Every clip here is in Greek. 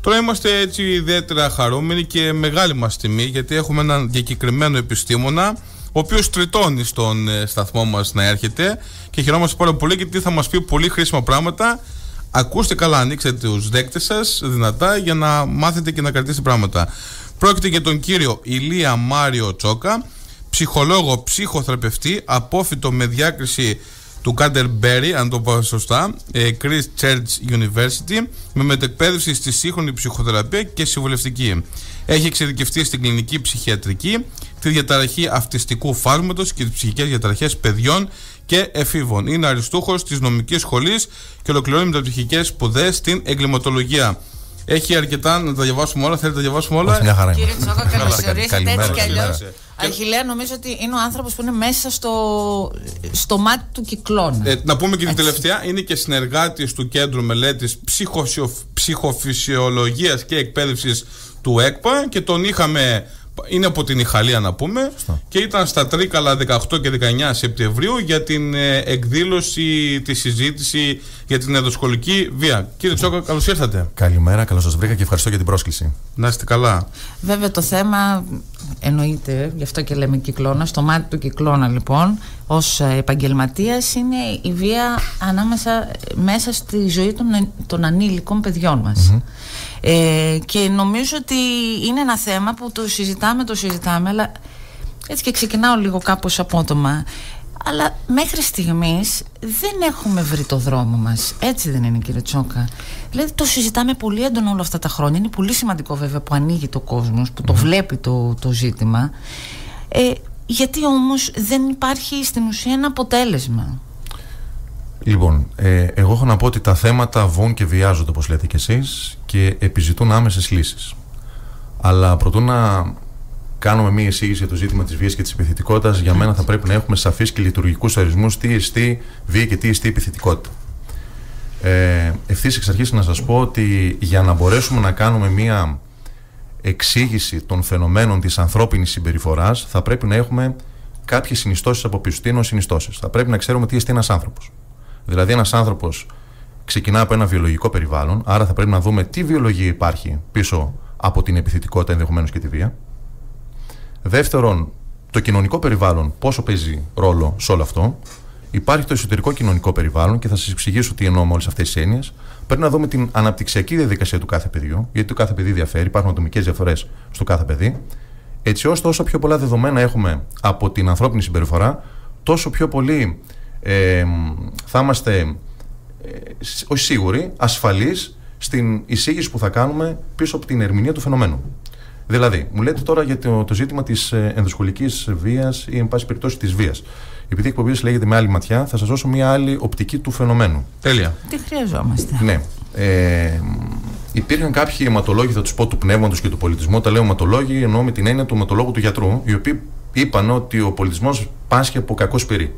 Τώρα είμαστε έτσι ιδιαίτερα χαρούμενοι και μεγάλη μας τιμή γιατί έχουμε έναν διακεκριμένο επιστήμονα ο οποίος τριτώνει στον ε, σταθμό μας να έρχεται και χαιρόμαστε πάρα πολύ γιατί θα μας πει πολύ χρήσιμα πράγματα Ακούστε καλά, ανοίξτε τους δέκτες σας δυνατά για να μάθετε και να κρατήσετε πράγματα. Πρόκειται για τον κύριο Ηλία Μάριο Τσόκα, ψυχολόγο, ψυχοθεραπευτή, απόφυτο με διάκριση του Κάντερμπέρι, αν το πω σωστά, ε, Chris Church University, με μετεκπαίδευση στη σύγχρονη ψυχοθεραπεία και συμβουλευτική. Έχει εξειδικευτεί στην κλινική ψυχιατρική, τη διαταραχή αυτιστικού φάρματος και τις ψυχικές διαταραχές παιδιών και εφήβων. Είναι αριστούχος της νομικής σχολής και ολοκληρώνει μεταπτυχιακέ σπουδές στην εγκληματολογία. Έχει αρκετά να τα διαβάσουμε όλα. Θέλετε να τα διαβάσουμε όλα; Μια χαρά Κύριε Τσόκα, καλώς ορίσατε έτσι κι αλλιώς. Καλημέρα. Αρχιλέα, νομίζω ότι είναι ο άνθρωπος που είναι μέσα στο, στο μάτι του κυκλώνα. Ε, να πούμε και την Έτσι. τελευταία, είναι και συνεργάτης του Κέντρου Μελέτης Ψυχοφυσιολογίας και Εκπαίδευσης του ΕΚΠΑ και τον είχαμε. Είναι από την Ιχαλία να πούμε και ήταν στα Τρίκαλα 18 και 19 Σεπτεμβρίου για την ε, εκδήλωση, τη συζήτηση για την ενδοσχολική βία. Κύριε Τσόκα, καλώς ήρθατε. Καλημέρα, καλώς σας βρήκα και ευχαριστώ για την πρόσκληση. Να είστε καλά. Βέβαια το θέμα εννοείται, γι' αυτό και λέμε κυκλώνα, στο μάτι του κυκλώνα λοιπόν, ως ε, επαγγελματίας είναι η βία ανάμεσα μέσα στη ζωή των, των ανήλικων παιδιών μας. Ε, και νομίζω ότι είναι ένα θέμα που το συζητάμε, το συζητάμε, αλλά έτσι και ξεκινάω λίγο κάπως απότομα. Αλλά μέχρι στιγμής δεν έχουμε βρει το δρόμο μας. Έτσι δεν είναι κύριε Τσόκα. Δηλαδή το συζητάμε πολύ έντονα όλα αυτά τα χρόνια. Είναι πολύ σημαντικό βέβαια που ανοίγει το κόσμος, που το βλέπει το, το ζήτημα. Ε, γιατί όμως δεν υπάρχει στην ουσία ένα αποτέλεσμα. Λοιπόν, ε, εγώ έχω να πω ότι τα θέματα βουν και βιάζονται, όπως λέτε κι εσείς, και επιζητούν άμεσες λύσεις. Αλλά προτού να κάνουμε μία εισήγηση για το ζήτημα της βίας και της επιθετικότητας, για μένα θα πρέπει να έχουμε σαφείς και λειτουργικούς ορισμούς τι εστί βία και τι εστί επιθετικότητα. Ε, Ευθύς εξ αρχής να σας πω ότι για να μπορέσουμε να κάνουμε μία εξήγηση των φαινομένων της ανθρώπινης συμπεριφοράς, θα πρέπει να έχουμε κάποιες συνιστώσεις από πίσω. Τι εννοώ συνιστώσεις; Θα πρέπει να ξέρουμε τι εστί ένας άνθρωπος. Δηλαδή, ένας άνθρωπος ξεκινά από ένα βιολογικό περιβάλλον, άρα θα πρέπει να δούμε τι βιολογία υπάρχει πίσω από την επιθετικότητα ενδεχομένως και τη βία. Δεύτερον, το κοινωνικό περιβάλλον πόσο παίζει ρόλο σε όλο αυτό. Υπάρχει το εσωτερικό κοινωνικό περιβάλλον και θα σας εξηγήσω τι εννοώ με όλες αυτές τις έννοιες. Πρέπει να δούμε την αναπτυξιακή διαδικασία του κάθε παιδιού, γιατί το κάθε παιδί διαφέρει, υπάρχουν ατομικές διαφορές στο κάθε παιδί. Έτσι ώστε όσο πιο πολλά δεδομένα έχουμε από την ανθρώπινη συμπεριφορά, τόσο πιο πολύ ε, θα είμαστε ε, σ- όχι σίγουροι, ασφαλείς στην εισήγηση που θα κάνουμε πίσω από την ερμηνεία του φαινομένου. Δηλαδή, μου λέτε τώρα για το, το ζήτημα της ενδοσχολική βίας ή, εν πάση περιπτώσει, της βίας. Επειδή η εκπομπή σας λέγεται με άλλη ματιά, θα σας δώσω μια άλλη οπτική του φαινομένου. Τέλεια. Τι χρειαζόμαστε. Ναι. Ε, υπήρχαν κάποιοι αιματολόγοι, θα τους πω, του πνεύματος και του πολιτισμού. Όταν λέω αιματολόγοι, εννοώ με την έννοια του αιματολόγου του γιατρού, οι οποίοι είπαν ότι ο πολιτισμός πάσχει από κακό σπυρί.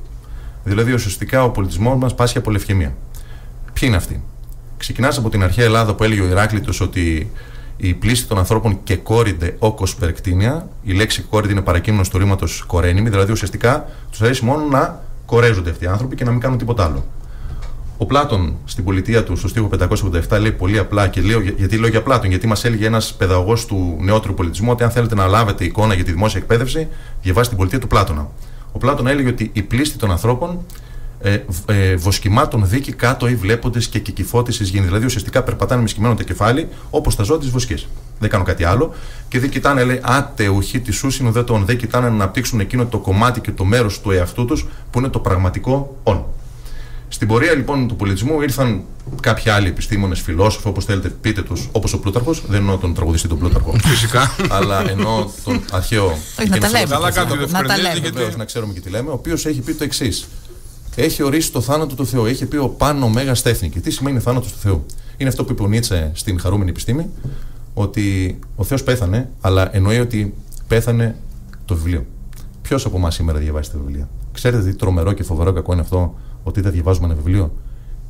Δηλαδή, ουσιαστικά ο πολιτισμός μας πάσχει από λευκαιμία. Ποιοι είναι αυτοί; Ξεκινάς από την αρχαία Ελλάδα που έλεγε ο Ηράκλειτος ότι η πλήση των ανθρώπων και κόρυνται όκος περκτίνια. Η λέξη κόρυνται είναι παρακείμενος του ρήματος κορένιμη, δηλαδή ουσιαστικά τους αρέσει μόνο να κορέζονται αυτοί οι άνθρωποι και να μην κάνουν τίποτα άλλο. Ο Πλάτων στην πολιτεία του, στο στίχο 587, λέει πολύ απλά και λέω, γιατί λέω για Πλάτων, γιατί μας έλεγε ένας παιδαγωγός του νεότερου πολιτισμού ότι αν θέλετε να λάβετε εικόνα για τη δημόσια εκπαίδευση, διαβάστε την πολιτεία του Πλάτωνα. Ο Πλάτων έλεγε ότι η πλήστη των ανθρώπων ε, β- ε, βοσκημάτων δίκη κάτω ή βλέποντες και κυκυφώτη ει γη. Δηλαδή ουσιαστικά περπατάνε με σκυμμένο το κεφάλι όπως τα ζώα της βοσκής. Δεν κάνουν κάτι άλλο. Και δεν κοιτάνε, λέει, άτεουχοί της σούσιν ουδέτων. Δεν κοιτάνε να αναπτύξουν εκείνο το κομμάτι και το μέρος του εαυτού τους που είναι το πραγματικό όν. Στην πορεία λοιπόν του πολιτισμού ήρθαν κάποιοι άλλοι επιστήμονες, φιλόσοφοι, όπως θέλετε, πείτε τους, όπως ο Πλούταρχος. Δεν εννοώ τον τραγουδιστή τον Πλούταρχο. Φυσικά. αλλά εννοώ τον αρχαίο. Όχι, να τα λέμε. Καλά κάνετε, Να τα διευκρινίζετε, λέμε. γιατί- Βεβαίως, να ξέρουμε και τι λέμε, ο οποίος έχει πει το εξής. Έχει ορίσει το θάνατο του Θεού. Έχει πει ο πάνω μέγας τέχνη. Και τι σημαίνει θάνατος του Θεού; Είναι αυτό που είπε ο Νίτσε στην χαρούμενη επιστήμη, ότι ο Θεός πέθανε, αλλά εννοεί ότι πέθανε το βιβλίο. Ποιος από εμάς σήμερα διαβάζει τα βιβλία. Ξέρετε τι τρομερό και φοβερό κακό είναι αυτό, ότι δεν διαβάζουμε ένα βιβλίο;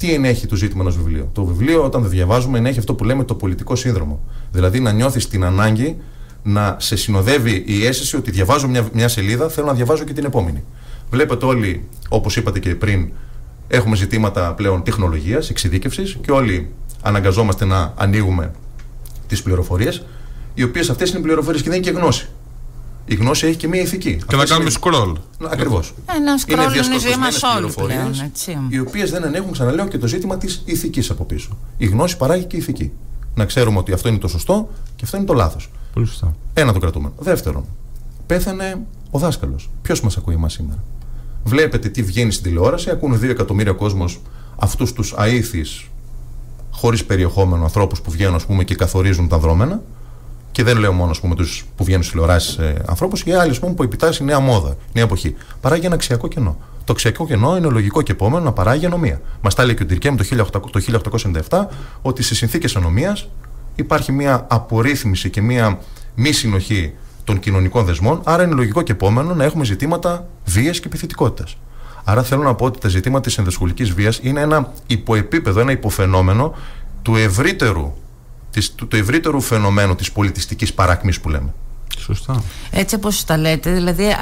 Τι ενέχει το ζήτημα ενός βιβλίου; Το βιβλίο, όταν δεν διαβάζουμε, ενέχει αυτό που λέμε το πολιτικό σύνδρομο. Δηλαδή να νιώθεις την ανάγκη να σε συνοδεύει η αίσθηση ότι διαβάζω μια, μια σελίδα, θέλω να διαβάζω και την επόμενη. Βλέπετε όλοι, όπως είπατε και πριν, έχουμε ζητήματα πλέον τεχνολογίας, εξειδίκευσης και όλοι αναγκαζόμαστε να ανοίγουμε τις πληροφορίες, οι οποίες αυτές είναι πληροφορίες και δεν είναι και γνώση. Η γνώση έχει και μία ηθική. Και να κάνουμε scroll. Ακριβώς. Ένα scroll είναι η ζωή μας όλοι πλέον. Έτσι. Οι οποίες δεν ανέχουν, ξαναλέω, και το ζήτημα της ηθικής από πίσω. Η γνώση παράγει και η ηθική. Να ξέρουμε ότι αυτό είναι το σωστό και αυτό είναι το λάθος. Πολύ σωστά. Ένα το κρατούμε. Δεύτερον, πέθανε ο δάσκαλος. Ποιος μας ακούει εμάς σήμερα; Βλέπετε τι βγαίνει στην τηλεόραση, ακούνε δύο εκατομμύρια κόσμος αυτούς τους αήθεις, χωρίς περιεχόμενο ανθρώπους που βγαίνουν ας πούμε, και καθορίζουν τα δρόμενα. Και δεν λέω μόνο τους που βγαίνουν στις τηλεοράσεις ε, ανθρώπους, και άλλοι πούμε, που επιτάσσει νέα μόδα, νέα εποχή. Παράγει ένα αξιακό κενό. Το αξιακό κενό είναι λογικό και επόμενο να παράγει ανομία. Μας τα λέει και ο Ντυρκέμ το 1897 ότι σε συνθήκες ανομίας υπάρχει μια απορρίθμιση και μια μη συνοχή των κοινωνικών δεσμών, άρα είναι λογικό και επόμενο να έχουμε ζητήματα βίας και επιθετικότητας. Άρα θέλω να πω ότι τα ζητήματα της ενδοσχολική βίας είναι ένα υποεπίπεδο, ένα υποφαινόμενο του ευρύτερου, της, του, του ευρύτερου φαινομένου της πολιτιστικής παράκμης που λέμε. Σωστά. Έτσι όπως τα λέτε, δηλαδή, ε,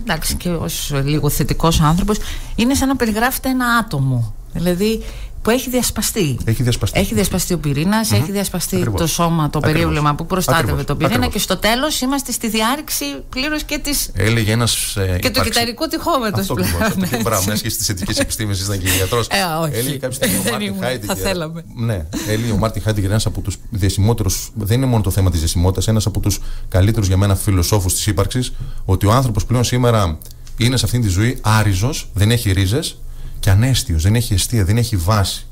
εντάξει και ως λίγο θετικός άνθρωπος, είναι σαν να περιγράφετε ένα άτομο. Δηλαδή που έχει διασπαστεί. Έχει διασπαστεί, έχει διασπαστεί ο πυρηνα mm-hmm. έχει διασπαστεί το σώμα, το περίβλημα που προστάτευε τον πυρήνα και στο τέλος είμαστε στη διάρρηξη πλήρως και τη. Έλεγε ένας. Ε, και του κυτταρικού τοιχώματος πλέον. Μπράβο, μιας και στις θετικές επιστήμες ήταν και γιατρός. Ε, όχι. Έλεγε κάποια στιγμή ο Μάρτιν Χάιντιγκερ. Θα θέλαμε. Ναι, έλεγε ο Μάρτιν Χάιντιγκερ ένας από τους διασημότερους. Δεν είναι μόνο το θέμα της διασημότητας, ένας από τους καλύτερους για μένα φιλοσόφους της ύπαρξης, ότι ο άνθρωπος πλέον σήμερα είναι σε αυτήν τη ζωή άρριζος, δεν έχει ρίζες και ανέστιος, δεν έχει εστία, δεν έχει βάση.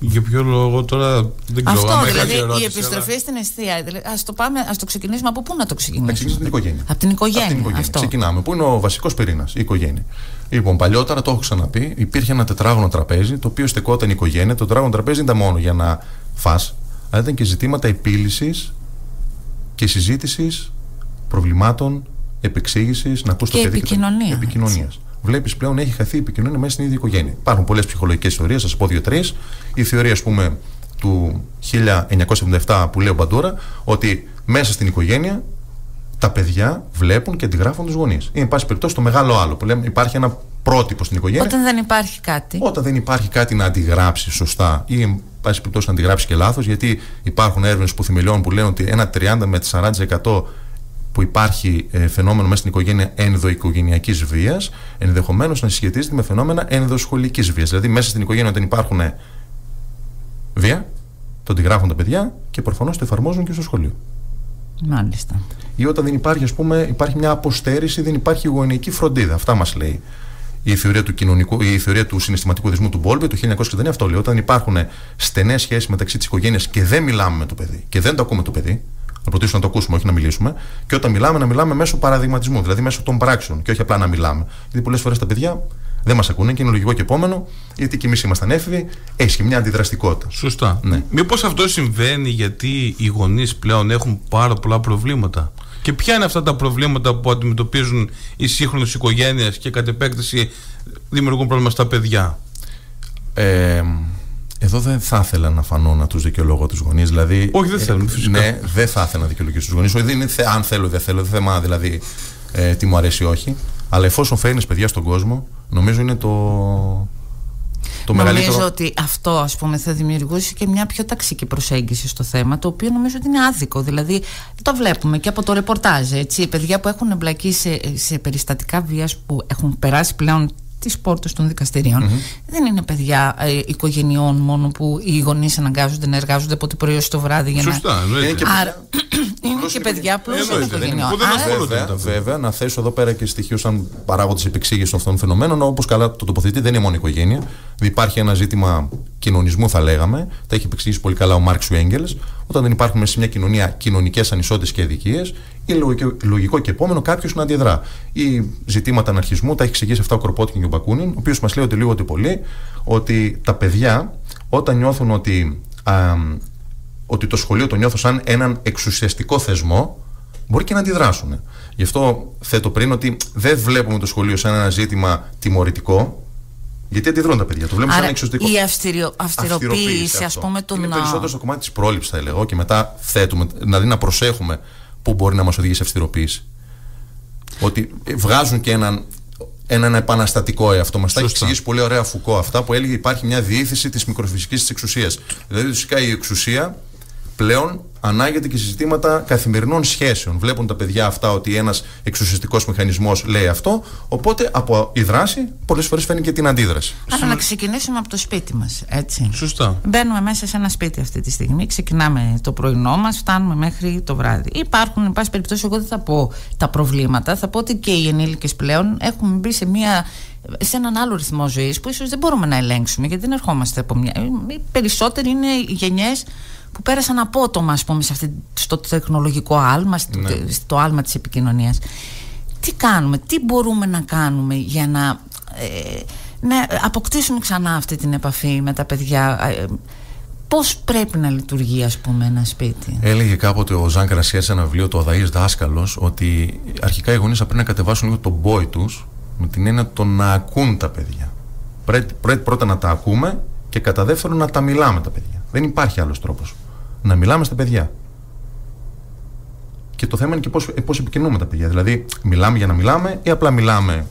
Για ποιο λόγο τώρα δεν ξέρω. Αυτό δηλαδή ερώτηση, η επιστροφή αλλά... στην αιστεία. Α το, πάμε, ας το ξεκινήσουμε από πού να το ξεκινήσουμε; ξεκινήσουμε την οικογένεια. Από την οικογένεια. Από την οικογένεια. Αυτό. Ξεκινάμε. Πού είναι ο βασικός πυρήνας, η οικογένεια. Λοιπόν, παλιότερα το έχω ξαναπεί, υπήρχε ένα τετράγωνο τραπέζι το οποίο στεκόταν η οικογένεια. Το τετράγωνο τραπέζι δεν ήταν μόνο για να φά, αλλά ήταν και ζητήματα επίλυσης και συζήτησης προβλημάτων, επεξήγησης, να ακούς το παιδί και επικοινωνίας βλέπεις πλέον έχει χαθεί η επικοινωνία μέσα στην ίδια οικογένεια. Υπάρχουν πολλές ψυχολογικές θεωρίες, θα σα πω δύο-τρεις. Η θεωρία, ας πούμε, του 1977 που λέει ο Μπαντούρα, ότι μέσα στην οικογένεια τα παιδιά βλέπουν και αντιγράφουν τους γονείς. Είναι, εν πάση περιπτώσει, το μεγάλο άλλο που λέμε υπάρχει ένα πρότυπο στην οικογένεια. Όταν δεν υπάρχει κάτι. Όταν δεν υπάρχει κάτι να αντιγράψεις σωστά ή, εν πάση περιπτώσει, να αντιγράψεις και λάθος, γιατί υπάρχουν έρευνες που θεμελιώνουν που λένε ότι ένα 30 με 40% που υπάρχει ε, φαινόμενο μέσα στην οικογένεια ενδοοικογενειακής βίας, ενδεχομένως να συσχετίζεται με φαινόμενα ενδοσχολικής βίας. Δηλαδή, μέσα στην οικογένεια, όταν υπάρχουν βία, το αντιγράφουν τα παιδιά και προφανώς το εφαρμόζουν και στο σχολείο. Μάλιστα. Ή όταν δεν υπάρχει, ας πούμε, υπάρχει μια αποστέρηση, δεν υπάρχει γονεϊκή φροντίδα. Αυτά μας λέει η θεωρία του, κοινωνικού, η θεωρία του συναισθηματικού δεσμού του Μπόλμπε του 1929. Αυτό λέει. Όταν υπάρχουν στενές σχέσεις μεταξύ της οικογένειας και δεν μιλάμε με το παιδί και δεν το ακούμε το παιδί, να προτείνουμε να το ακούσουμε, όχι να μιλήσουμε. Και όταν μιλάμε, να μιλάμε μέσω παραδειγματισμού, δηλαδή μέσω των πράξεων και όχι απλά να μιλάμε. Γιατί πολλές φορές τα παιδιά δεν μας ακούνε και είναι λογικό και επόμενο, γιατί και εμείς ήμασταν έφηβοι, έχει και μια αντιδραστικότητα. Σωστά. Ναι. Μήπως αυτό συμβαίνει γιατί οι γονείς πλέον έχουν πάρα πολλά προβλήματα; Και ποια είναι αυτά τα προβλήματα που αντιμετωπίζουν οι σύγχρονες οικογένειες και κατ' επέκταση δημιουργούν πρόβλημα στα παιδιά; Ε, εδώ δεν θα ήθελα να φανώ να τους δικαιολογώ τους γονείς. Δηλαδή, Όχι, δεν θέλω. Φυσικά. Ναι, δεν θα ήθελα να δικαιολογήσω τους γονείς. Δεν είναι αν θέλω ή δεν θέλω, δεν θέμα δηλαδή ε, τι μου αρέσει ή όχι. Αλλά εφόσον φέρνεις παιδιά στον κόσμο, νομίζω είναι το, το νομίζω μεγαλύτερο... ότι αυτό ας πούμε θα δημιουργήσει και μια πιο ταξική προσέγγιση στο θέμα το οποίο νομίζω ότι είναι άδικο δηλαδή το βλέπουμε και από το ρεπορτάζ έτσι, παιδιά που έχουν εμπλακεί σε, σε περιστατικά βίας που έχουν περάσει πλέον τις πόρτες των δικαστηριων Δεν είναι παιδιά ε, οικογενειών μόνο που οι γονείς αναγκάζονται να εργάζονται από την πρωί το βράδυ για Σωστά, να... Είναι και Άρα, είναι και παιδιά πλούσιων οικογενειών. Βέβαια, βέβαια, να θέσω εδώ πέρα και στοιχείο σαν παράγοντε επεξήγησης αυτών των φαινομένων. Όπως καλά το τοποθετεί, δεν είναι μόνο οικογένεια. Υπάρχει ένα ζήτημα κοινωνισμού, θα λέγαμε. Τα έχει επεξηγήσει πολύ καλά ο Μάρξ Ουέγγελ. Όταν δεν υπάρχουν σε μια κοινωνία κοινωνικές ανισότητες και αδικίες, είναι λογικό και επόμενο κάποιος να αντιδρά. Ή ζητήματα αναρχισμού, τα έχει εξηγήσει αυτά ο Κροπότκιν και ο Μπακούνιν, ο οποίος μας λέει ότι λίγο ότι πολύ, ότι τα παιδιά όταν νιώθουν ότι, α, ότι το σχολείο το νιώθω σαν έναν εξουσιαστικό θεσμό, μπορεί και να αντιδράσουν. Γι' αυτό θέτω πριν ότι δεν βλέπουμε το σχολείο σαν ένα ζήτημα τιμωρητικό, γιατί αντιδρούν τα παιδιά. Το βλέπουμε σαν εξωστικό. Η αυστηριο, αυστηροποίηση, α πούμε, των. Είναι περισσότερο στο κομμάτι της πρόληψης, θα έλεγα. Και μετά θέτουμε, δηλαδή να προσέχουμε πού μπορεί να μας οδηγήσει αυστηροποίηση. Ότι βγάζουν και έναν, έναν επαναστατικό εαυτό. Μας τα έχει εξηγήσει πολύ ωραία Φουκώ αυτά που έλεγε υπάρχει μια διήθηση της μικροφυσικής της εξουσίας. Δηλαδή, φυσικά η εξουσία πλέον ανάγεται και συζητήματα καθημερινών σχέσεων. Βλέπουν τα παιδιά αυτά ότι ένας εξουσιαστικός μηχανισμός λέει αυτό. Οπότε από η δράση πολλές φορές φαίνει και την αντίδραση. Άρα να ξεκινήσουμε από το σπίτι μας. Έτσι. Σωστά. Μπαίνουμε μέσα σε ένα σπίτι αυτή τη στιγμή. Ξεκινάμε το πρωινό μας, φτάνουμε μέχρι το βράδυ. Υπάρχουν, εν πάση περιπτώσει, εγώ δεν θα πω τα προβλήματα. Θα πω ότι και οι ενήλικες πλέον έχουμε μπει σε μια σε έναν άλλο ρυθμό ζωής που ίσως δεν μπορούμε να ελέγξουμε γιατί δεν ερχόμαστε από μια. Οι περισσότεροι είναι γενιές που πέρασαν απότομα ας πούμε, σε αυτή, στο τεχνολογικό άλμα, στο, Ναι. στο άλμα της επικοινωνίας. Τι κάνουμε, τι μπορούμε να κάνουμε για να, ε, να αποκτήσουμε ξανά αυτή την επαφή με τα παιδιά. Ε, πώς πρέπει να λειτουργεί ας πούμε ένα σπίτι; Έλεγε κάποτε ο Ζαν Κρασιά σε ένα βιβλίο, το Αδαή Δάσκαλος, ότι αρχικά οι γονείς θα πρέπει να κατεβάσουν λίγο τον πόη τους με την έννοια το να ακούν τα παιδιά. Πρέπει, πρέπει πρώτα να τα ακούμε και κατά δεύτερον να τα μιλάμε τα παιδιά. Δεν υπάρχει άλλος τρόπος. Να μιλάμε στα παιδιά. Και το θέμα είναι και πώς πώς επικοινωνούμε τα παιδιά. Δηλαδή, μιλάμε για να μιλάμε ή απλά μιλάμε.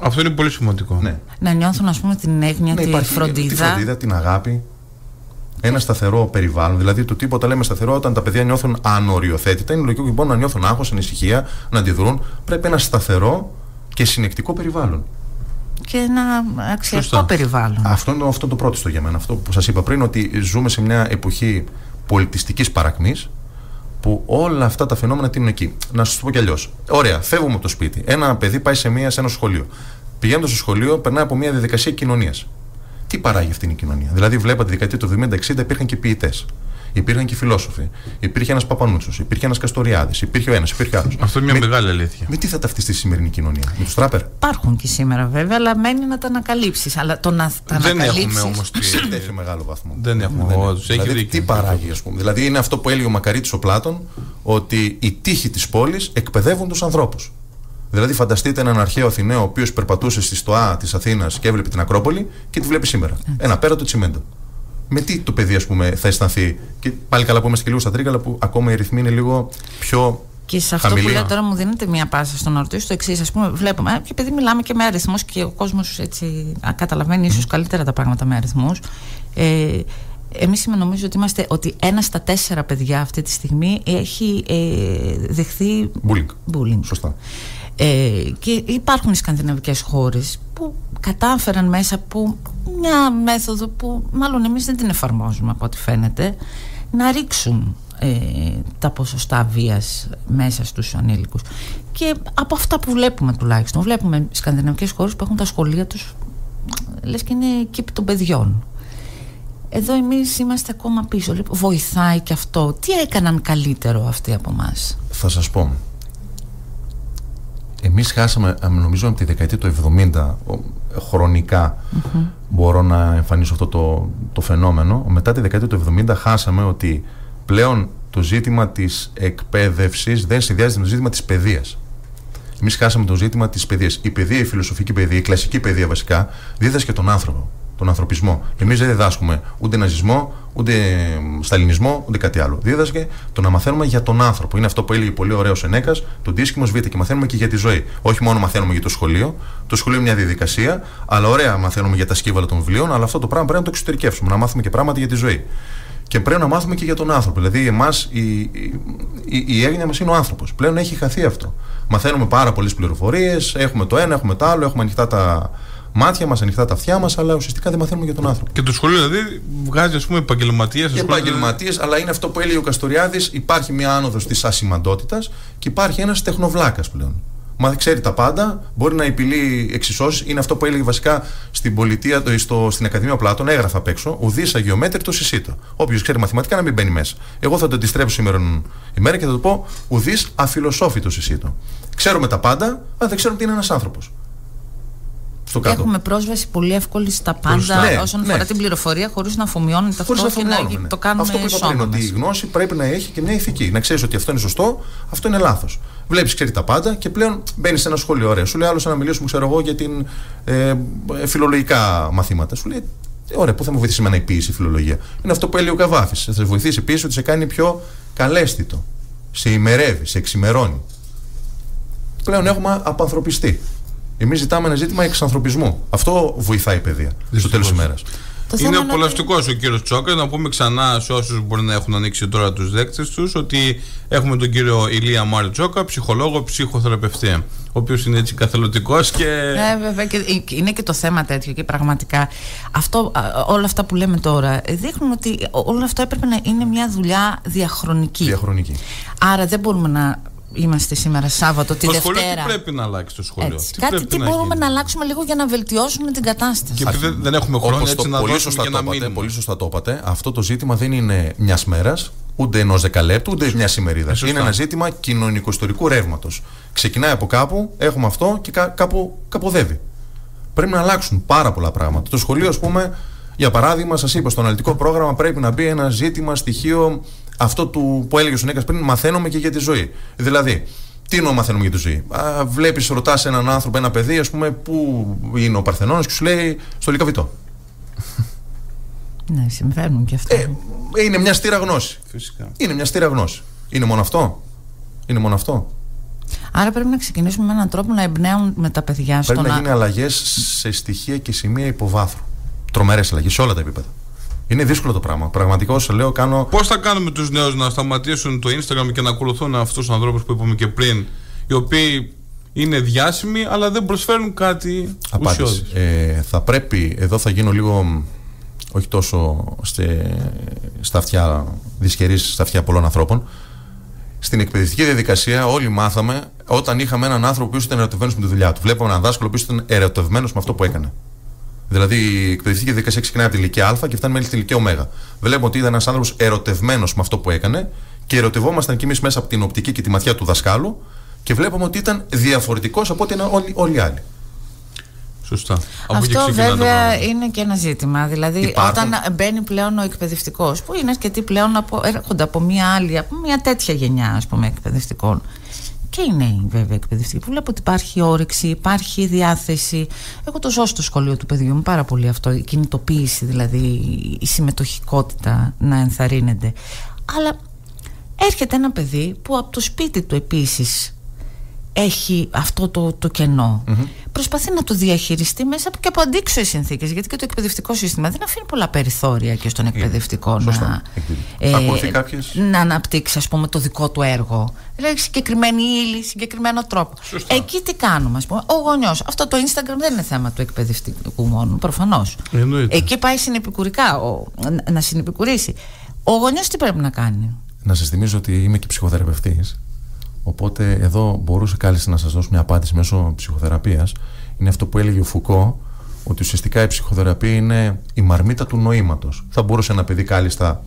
Αυτό είναι πολύ σημαντικό. Ναι. Να νιώθουν ας πούμε την έγνοια, Ναι, τη υπάρχει φροντίδα. Τη φροντίδα, την αγάπη. Ένα σταθερό περιβάλλον. Δηλαδή, το τίποτα λέμε σταθερό όταν τα παιδιά νιώθουν ανοριοθέτητα. Είναι λογικό λοιπόν να νιώθουν άγχος, ανησυχία, να αντιδρούν. Πρέπει ένα σταθερό και συνεκτικό περιβάλλον. Και ένα αξιακό Σωστά. περιβάλλον. Αυτό είναι αυτό το πρώτο στο για μένα. Αυτό που σας είπα πριν, ότι ζούμε σε μια εποχή πολιτιστικής παρακμής που όλα αυτά τα φαινόμενα τίνουν εκεί. Να σας το πω κι αλλιώς. Ωραία, φεύγουμε από το σπίτι. Ένα παιδί πάει σε, μια, σε ένα σχολείο. Πηγαίνοντα στο σχολείο, περνάει από μια διαδικασία κοινωνίας. Τι παράγει αυτή η κοινωνία; Δηλαδή, βλέπατε τη δεκαετία του 70-60 υπήρχαν και ποιητές. Υπήρχαν και φιλόσοφοι. Υπήρχε ένας Παπανούτσος. Υπήρχε ένας Καστοριάδης. Υπήρχε ο ένας. Υπήρχε ο άλλος. Αυτό είναι μια μεγάλη αλήθεια. Με τι θα ταυτιστεί η σημερινή κοινωνία, Με τους τράπερ; Υπάρχουν και σήμερα βέβαια, αλλά μένει να τα ανακαλύψεις. Αλλά το να τα Δεν έχουμε ανακαλύψεις- όμως. σε τέτοιο μεγάλο βαθμό. Δεν έχουμε. είναι. όντως, Έχει δηλαδή, δίκιο. τι παράγει, ας πούμε. Δηλαδή, είναι αυτό που έλεγε ο Μακαρίτης ο Πλάτων, ότι οι τείχοι της πόλης εκπαιδεύουν τους ανθρώπους. Δηλαδή, φανταστείτε έναν αρχαίο Αθηναίο, ο οποίος περπατούσε στη στοά της Αθήνας και έβλεπε την Ακρόπολη και τη βλέπει σήμερα. Ένα πέρατο τσιμέντο. Με τι το παιδί, ας πούμε, θα αισθανθεί; Και πάλι καλά που είμαστε και λίγο στα τρίκαλα, που ακόμα οι ρυθμοί είναι λίγο πιο. Και σε αυτό Χαμηλή. που λέτε τώρα μου δίνετε μία πάσα στο να ρωτήσω το εξής. Α πούμε, βλέπουμε. ε, Και επειδή μιλάμε και με αριθμούς και ο κόσμος έτσι α, καταλαβαίνει ίσως καλύτερα τα πράγματα με αριθμούς. Ε, Εμείς νομίζω ότι είμαστε ότι ένα στα τέσσερα παιδιά αυτή τη στιγμή έχει ε, δεχθεί Bullying. bullying. Σωστά. Ε, και υπάρχουν οι σκανδιναβικές χώρες που κατάφεραν μέσα από μια μέθοδο που μάλλον εμείς δεν την εφαρμόζουμε από ό,τι φαίνεται να ρίξουν ε, τα ποσοστά βίας μέσα στους ανήλικους. Και από αυτά που βλέπουμε τουλάχιστον βλέπουμε σκανδιναβικές χώρες που έχουν τα σχολεία τους λες και είναι κήπη των παιδιών. Εδώ εμείς είμαστε ακόμα πίσω. Λοιπόν, βοηθάει και αυτό. Τι έκαναν καλύτερο αυτοί από μας Θα σας πω. Εμείς χάσαμε, α, νομίζω από τη δεκαετία του 70, ο- χρονικά μπορώ να εμφανίσω αυτό το, το φαινόμενο. Μετά τη δεκαετία του 70 χάσαμε ότι πλέον το ζήτημα της εκπαίδευσης δεν συνδυάζεται με το ζήτημα της παιδείας. Εμείς χάσαμε το ζήτημα της παιδείας. Η παιδεία, η φιλοσοφική παιδεία, η κλασική παιδεία βασικά, δίδασκε τον άνθρωπο, τον ανθρωπισμό. Εμείς δεν διδάσκουμε ούτε ναζισμό, ούτε σταλινισμό, ούτε κάτι άλλο. Δίδασκε το να μαθαίνουμε για τον άνθρωπο. Είναι αυτό που έλεγε πολύ ωραίο Ενέκα, τον Τίσχυμο Β. Και μαθαίνουμε και για τη ζωή. Όχι μόνο μαθαίνουμε για το σχολείο. Το σχολείο είναι μια διαδικασία, αλλά ωραία μαθαίνουμε για τα σκύβαλα των βιβλίων, αλλά αυτό το πράγμα πρέπει να το εξωτερικεύσουμε, να μάθουμε και πράγματα για τη ζωή. Και πρέπει να μάθουμε και για τον άνθρωπο. Δηλαδή, εμάς η, η, η, η έγνοια μας είναι ο άνθρωπος. Πλέον έχει χαθεί αυτό. Μαθαίνουμε πάρα πολλές πληροφορίες, έχουμε το ένα, έχουμε το άλλο, έχουμε ανοιχτά τα μάτια μας, ανοιχτά τα αυτιά μας, αλλά ουσιαστικά δεν μαθαίνουμε για τον άνθρωπο. Και το σχολείο δηλαδή βγάζει ας πούμε επαγγελματίες. Και επαγγελματίες, αλλά είναι αυτό που έλεγε ο Καστοριάδης: υπάρχει μια άνοδος της ασημαντότητας και υπάρχει ένας τεχνοβλάκας πλέον. Μα ξέρει τα πάντα, μπορεί να επιλύει εξισώσεις. Είναι αυτό που έλεγε βασικά στην πολιτεία, το- στο, στην Ακαδημία Πλάτων, έγραφα απ' έξω: Ουδή αγιομέτρητο συσίτο. Όποιος ξέρει μαθηματικά να μην μπαίνει μέσα. Εγώ θα το αντιστρέψω σήμερα ημέρα και θα του πω: Ουδή αφιλοσόφητος συσίτο. Ξέρουμε τα πάντα, αλλά δεν ξέρουμε τι είναι ένας άνθρωπος. Στο κάτω. Έχουμε πρόσβαση πολύ εύκολη στα Σωστά. πάντα Ναι, όσον ναι. αφορά την πληροφορία χωρίς να αφομοιώνεται Χωρίς αυτό να και να αφομοιώνουμε, ναι. το κάνουμε Αυτό που είπα σώμα πριν, ότι η μας. γνώση πρέπει να έχει και μια ηθική. Να ξέρεις ότι αυτό είναι σωστό, αυτό είναι λάθος. Βλέπεις, ξέρει τα πάντα και πλέον μπαίνεις σε ένα σχολείο. Ωραία. Σου λέει άλλος να μιλήσουμε, ξέρω εγώ, για την ε, ε, φιλολογικά μαθήματα. Σου λέει, «Ε, ωραία, πού θα με βοηθήσει εμένα η ποιήση η φιλολογία; Είναι αυτό που έλεγε ο Καβάφη. Θα σε βοηθήσει η ποιήση ότι σε κάνει πιο καλέσθητο. Σε ημερεύει, σε εξημερώνει. Πλέον έχουμε απανθρωπιστεί. Εμείς ζητάμε ένα ζήτημα εξανθρωπισμού. Αυτό βοηθάει η παιδεία στο τέλος της ημέρα. είναι απολαυστικός ο κύριος Τσόκας. Να πούμε ξανά σε όσους μπορεί να έχουν ανοίξει τώρα τους δέκτες τους ότι έχουμε τον κύριο Ηλία Μάριο Τσόκα, ψυχολόγο, ψυχοθεραπευτή. Ο οποίος είναι έτσι καθελωτικός και. Ναι, βέβαια. Και είναι και το θέμα τέτοιο και πραγματικά αυτό, όλα αυτά που λέμε τώρα δείχνουν ότι όλο αυτό έπρεπε να είναι μια δουλειά διαχρονική. Διαχρονική. Άρα δεν μπορούμε να είμαστε σήμερα Σάββατο, τη το Δευτέρα. Σχολείο τι πρέπει να αλλάξει το σχολείο; Έτσι. Τι Κάτι τι να μπορούμε να αλλάξουμε λίγο για να βελτιώσουμε την κατάσταση. Και επειδή δεν έχουμε χρόνο έτσι το, να πολύ δώσουμε σωστά και το είπατε, Πολύ σωστά το είπατε. Αυτό το ζήτημα δεν είναι μιας μέρας, ούτε ενός δεκαλέπτου, ούτε μιας ημερίδας. Ε, είναι ένα ζήτημα κοινωνικο-ιστορικού ρεύματος. Ξεκινάει από κάπου, έχουμε αυτό και κά, κάπου καποδεύει. Πρέπει να αλλάξουν πάρα πολλά πράγματα. Το σχολείο, ας πούμε, για παράδειγμα, σας είπα, στο αναλυτικό πρόγραμμα πρέπει να μπει ένα ζήτημα, στοιχείο αυτό του, που έλεγε ο Νέκα πριν, μαθαίνουμε και για τη ζωή. Δηλαδή, τι εννοώ μαθαίνουμε για τη ζωή; Βλέπεις, ρωτάς έναν άνθρωπο, ένα παιδί, ας πούμε, πού είναι ο Παρθενόνα και σου λέει στο Λικαβιτό. Ναι, συμβαίνουν και αυτά. Ε, είναι μια στήρα γνώση. Φυσικά. Είναι μια στήρα γνώση. Είναι μόνο αυτό; Είναι μόνο αυτό; Άρα πρέπει να ξεκινήσουμε με έναν τρόπο να εμπνέουν με τα παιδιά Πρέπει να γίνει αλλαγές σε στοιχεία και σημεία υποβάθρου. Τρομερές αλλαγές σε όλα τα επίπεδα. Είναι δύσκολο το πράγμα. Πραγματικά όσο λέω, κάνω. Πώς θα κάνουμε τους νέους να σταματήσουν το Instagram και να ακολουθούν αυτούς τους ανθρώπους που είπαμε και πριν, οι οποίοι είναι διάσημοι, αλλά δεν προσφέρουν κάτι Απάντηση. Ε, θα πρέπει, εδώ θα γίνω λίγο, όχι τόσο στε, στα αυτιά, δυσκερής στα αυτιά πολλών ανθρώπων. Στην εκπαιδευτική διαδικασία όλοι μάθαμε όταν είχαμε έναν άνθρωπο που ήταν ερωτευμένος με τη δουλειά του. Βλέπαμε έναν δάσκαλο που ήταν ερωτευμένος με αυτό που έκανε. Δηλαδή η εκπαιδευτική διαδικασία ξεκινάει από την ηλικία Α και φτάνει μέχρι την ηλικία Ω. Βλέπουμε ότι ήταν ένας άνθρωπος ερωτευμένος με αυτό που έκανε και ερωτευόμασταν κι εμείς μέσα από την οπτική και τη ματιά του δασκάλου και βλέπουμε ότι ήταν διαφορετικός από ό,τι ήταν όλοι, όλοι οι άλλοι. Σωστά. Αυτό βέβαια είναι και ένα ζήτημα. Δηλαδή, Υπάρχουν... όταν μπαίνει πλέον ο εκπαιδευτικός, που είναι αρκετοί πλέον από, έρχονται από μια άλλη, από μια τέτοια γενιά ας πούμε, εκπαιδευτικών, και οι νέοι βέβαια εκπαιδευτικοί που βλέπω ότι υπάρχει όρεξη, υπάρχει διάθεση. Εγώ το ζω στο σχολείο του παιδιού μου πάρα πολύ αυτό, η κινητοποίηση δηλαδή, η συμμετοχικότητα να ενθαρρύνεται. Αλλά έρχεται ένα παιδί που από το σπίτι του επίσης έχει αυτό το, το κενο Προσπαθεί να το διαχειριστεί μέσα και από αντίξωε συνθήκες. Γιατί και το εκπαιδευτικό σύστημα δεν αφήνει πολλά περιθώρια και στον εκπαιδευτικό να, ε, να αναπτύξει ας πούμε, το δικό του έργο. Δηλαδή συγκεκριμένη ύλη, συγκεκριμένο τρόπο. Εκεί τι κάνουμε, ας πούμε. Ο γονιός. Αυτό το Instagram δεν είναι θέμα του εκπαιδευτικού μόνο, προφανώς. Εκεί πάει συνεπικουρικά, ο, να συνεπικουρήσει. Ο γονιός τι πρέπει να κάνει; Να σας θυμίζω ότι είμαι και ψυχοθεραπευτής Οπότε εδώ μπορούσε κάλλιστα να σας δώσω μια απάντηση μέσω ψυχοθεραπείας. Είναι αυτό που έλεγε ο Φουκώ, ότι ουσιαστικά η ψυχοθεραπεία είναι η μαρμίτα του νοήματος. Θα μπορούσε ένα παιδί κάλλιστα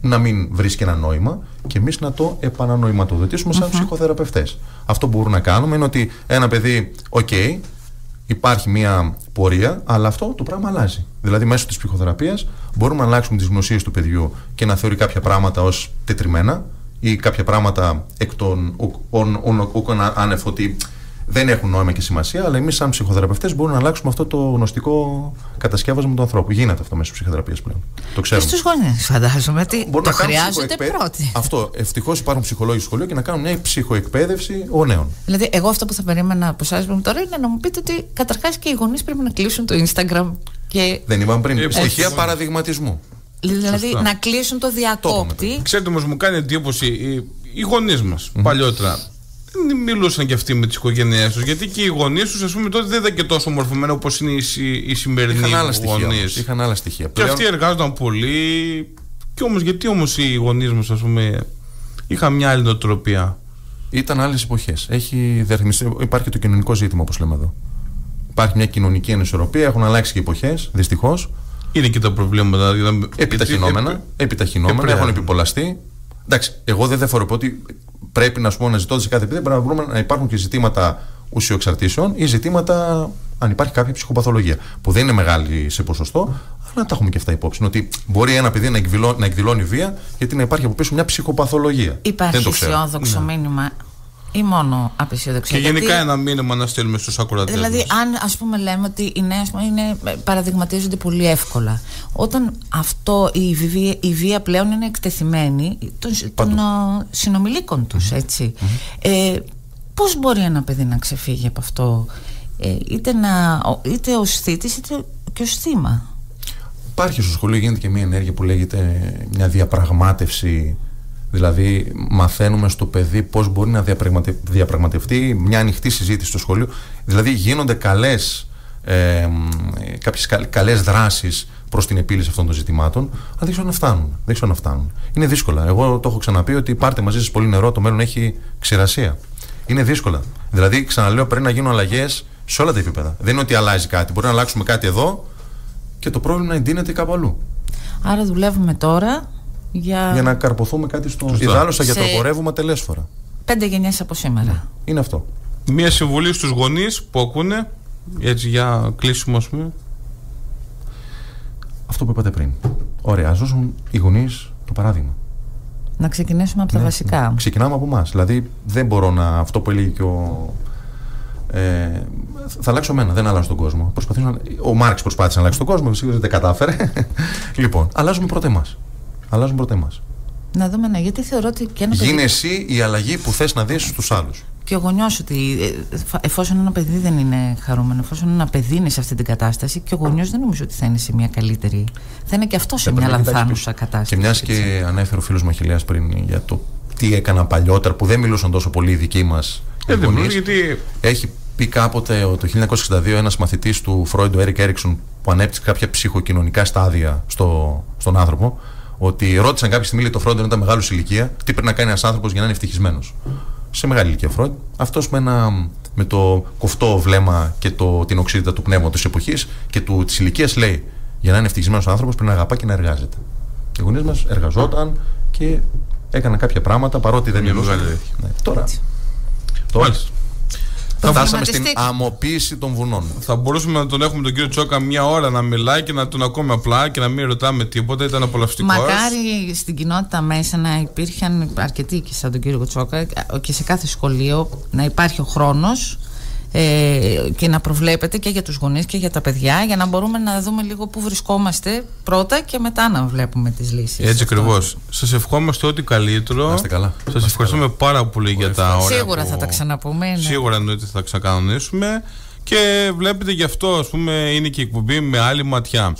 να μην βρίσκει ένα νόημα και εμείς να το επανανοηματοδοτήσουμε σαν ψυχοθεραπευτές. Αυτό που μπορούμε να κάνουμε είναι ότι ένα παιδί, οκ, υπάρχει μια πορεία, αλλά αυτό το πράγμα αλλάζει. Δηλαδή, μέσω της ψυχοθεραπείας μπορούμε να αλλάξουμε τις γνωσίες του παιδιού και να θεωρεί κάποια πράγματα ως τετριμένα ή κάποια πράγματα εκ των ούκων άνευ ότι δεν έχουν νόημα και σημασία, αλλά εμείς, σαν ψυχοθεραπευτές, μπορούμε να αλλάξουμε αυτό το γνωστικό κατασκεύασμα του ανθρώπου. Γίνεται αυτό μέσω ψυχοθεραπείας πλέον. Το ξέρουμε. Και στους γονείς, φαντάζομαι ότι το χρειάζονται πρώτοι. Αυτό. Ευτυχώς υπάρχουν ψυχολόγοι στο σχολείο και να κάνουν μια ψυχοεκπαίδευση γονέων. Δηλαδή, εγώ αυτό που θα περίμενα από εσάς τώρα είναι να μου πείτε ότι καταρχάς και οι γονείς πρέπει να κλείσουν το Instagram. Και... Δεν είπαμε πριν. Ε, Στοιχεία παραδειγματισμού. Δηλαδή Σωστά. να κλείσουν το διακόπτη. Ξέρετε όμως, μου κάνει εντύπωση οι, οι γονείς μας mm-hmm. παλιότερα. Δεν μιλούσαν και αυτοί με τις οικογένειές τους. Γιατί και οι γονείς τους, ας πούμε, τότε δεν ήταν και τόσο μορφωμένοι όπως είναι οι, οι σημερινοί γονείς. Είχαν άλλα στοιχεία. Και αυτοί εργάζονταν πολύ. Και όμως, γιατί όμως οι γονείς μας, ας πούμε, είχαν μια άλλη νοοτροπία; Ήταν άλλες εποχές. Υπάρχει το κοινωνικό ζήτημα, όπως λέμε εδώ. Υπάρχει μια κοινωνική ανισορροπία, έχουν αλλάξει και εποχές, δυστυχώς. Είναι και τα προβλήματα. Δηλαδή, επιταχυνόμενα, επιταχυνόμενα έχουν επιπολαστεί. Εντάξει, εγώ δεν διαφοροποιώ ότι πρέπει να, πούμε, να ζητώ σε κάθε επίπεδο πρέπει να, να υπάρχουν και ζητήματα ουσιοεξαρτήσεων ή ζητήματα αν υπάρχει κάποια ψυχοπαθολογία. Που δεν είναι μεγάλη σε ποσοστό, αλλά τα έχουμε και αυτά υπόψη. Ότι μπορεί ένα παιδί να εκδηλώνει, να εκδηλώνει βία γιατί να υπάρχει από πίσω μια ψυχοπαθολογία. Υπάρχει αισιόδοξο ναι. μήνυμα ή μόνο απεσιοδοξία. Και γενικά ένα μήνυμα να στείλουμε στους ακροατές. Δηλαδή, αν ας πούμε λέμε ότι οι νέες είναι, παραδειγματίζονται πολύ εύκολα. Όταν αυτό η βία, η βία πλέον είναι εκτεθειμένη των, των συνομιλίκων τους, έτσι. Ε, Πώς μπορεί ένα παιδί να ξεφύγει από αυτό, ε, είτε, να, είτε ως θήτης είτε και ως θύμα; Υπάρχει στο σχολείο, γίνεται και μια ενέργεια που λέγεται μια διαπραγμάτευση. Δηλαδή, μαθαίνουμε στο παιδί πώς μπορεί να διαπραγματευτεί μια ανοιχτή συζήτηση στο σχολείο. Δηλαδή, γίνονται καλές ε, κάποιες καλές δράσεις προς την επίλυση αυτών των ζητημάτων αλλά δεν ξέρω να φτάνουν, δεν ξέρω να φτάνουν. είναι δύσκολα, εγώ το έχω ξαναπεί ότι πάρτε μαζί σας πολύ νερό, το μέλλον έχει ξηρασία. Είναι δύσκολα, δηλαδή ξαναλέω πρέπει να γίνουν αλλαγές σε όλα τα επίπεδα. Δεν είναι ότι αλλάζει κάτι, μπορεί να αλλάξουμε κάτι εδώ και το πρόβλημα εντείνεται κάπου αλλού. Άρα δουλεύουμε τώρα για... για να καρποθούμε κάτι στο Ιδάλωσα για το πορεύουμε τελέσφορα. Πέντε γενιές από σήμερα. Ναι. Είναι αυτό. Μία συμβουλή στους γονείς που ακούνε έτσι για κλείσιμο ας πούμε Αυτό που είπατε πριν Ωραία, ας δώσουν οι γονείς το παράδειγμα Να ξεκινήσουμε από τα ναι, βασικά ναι. Ξεκινάμε από εμάς. Δηλαδή δεν μπορώ να αυτό που έλεγε και ο ε, θα αλλάξω εμένα, δεν αλλάζω τον κόσμο. να... Ο Μάρξ προσπάθησε να αλλάξει τον κόσμο, σίγουρα δεν κατάφερε. λοιπόν, αλλάζουμε πρώτα εμάς. Αλλάζουμε πρώτα εμάς. Να δούμε, ναι, γιατί θεωρώ ότι και ένα Γίνε εσύ η αλλαγή που θες να δεις στους άλλους και ο γονιός ότι ε, εφόσον ένα παιδί δεν είναι χαρούμενο, εφόσον ένα παιδί είναι σε αυτή την κατάσταση, και ο γονιός δεν νομίζω ότι θα είναι σε μια καλύτερη. Θα είναι και αυτός σε μια λανθάνουσα κατάσταση. Και μιας και ανέφερε ο φίλος Μαχηλέας πριν για το τι έκανα παλιότερα, που δεν μιλούσαν τόσο πολύ οι δικοί μας ε, γονείς. Γιατί... Έχει πει κάποτε το 1962 ένας μαθητής του Φρόιντ, ο Έρικ Έριξον, που ανέπτυξε κάποια ψυχοκοινωνικά στάδια στο, στον άνθρωπο, ότι ρώτησαν κάποια στιγμή το Φρόιντ όταν ήταν μεγάλος ηλικία, τι πρέπει να κάνει ένας άνθρωπος για να είναι ευτυχισμένος σε μεγάλη ηλικία Φρόιντ. Αυτός με, με το κοφτό βλέμμα και το, την οξύτητα του πνεύματος της εποχής και της ηλικίας λέει: Για να είναι ευτυχισμένος άνθρωπος πρέπει να αγαπά και να εργάζεται. Οι γονείς μας εργαζόταν και έκαναν κάποια πράγματα παρότι δεν μιλούσαν. Ναι. Τώρα. Τώρα. Φτάσαμε στην αμοποίηση των βουνών. Θα μπορούσαμε να τον έχουμε τον κύριο Τσόκα μια ώρα να μιλάει και να τον ακούμε απλά και να μην ρωτάμε τίποτα. Ήταν απολαυστικός. Μακάρι στην κοινότητα μέσα να υπήρχαν αρκετοί και σαν τον κύριο Τσόκα και σε κάθε σχολείο να υπάρχει ο χρόνος ε, και να προβλέπετε και για τους γονείς και για τα παιδιά για να μπορούμε να δούμε λίγο πού βρισκόμαστε πρώτα και μετά να βλέπουμε τις λύσεις. Έτσι ακριβώς. Σας ευχόμαστε ό,τι καλύτερο. Είστε καλά. Σας ευχαριστούμε πάρα πολύ για τα ωραία Σίγουρα θα τα ξαναπούμε. Ναι. Σίγουρα εννοείται θα τα ξανακανονίσουμε και βλέπετε γι' αυτό ας πούμε είναι και η εκπομπή με άλλη ματιά.